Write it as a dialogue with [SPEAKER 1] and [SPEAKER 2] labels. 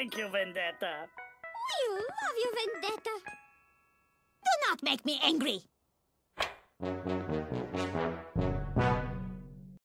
[SPEAKER 1] Thank you, Vendetta.
[SPEAKER 2] We love you, Vendetta. Do not make me angry.